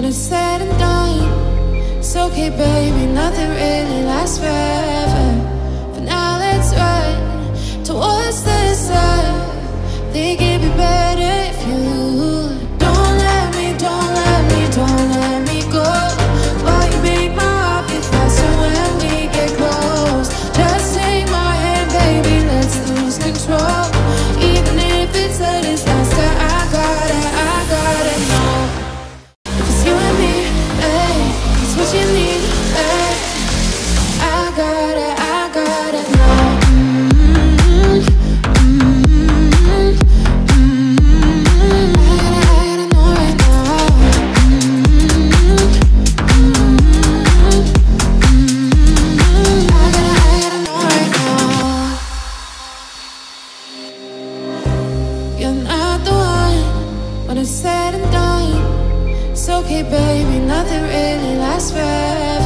When it's said and done, it's okay, baby, nothing really it's said and done. It's okay, baby, nothing really lasts forever.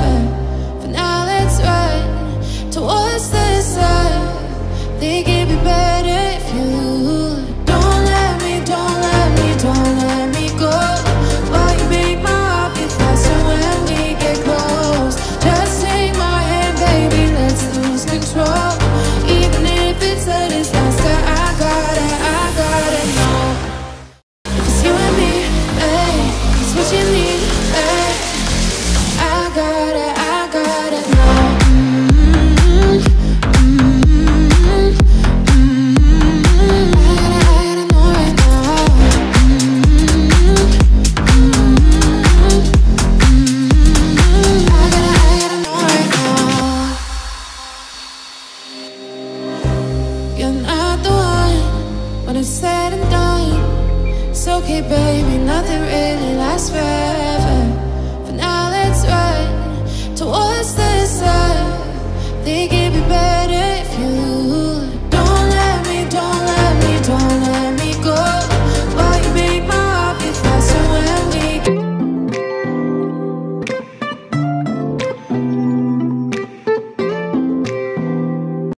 you're not the one when it's said and done. It's okay, baby, nothing really lasts forever.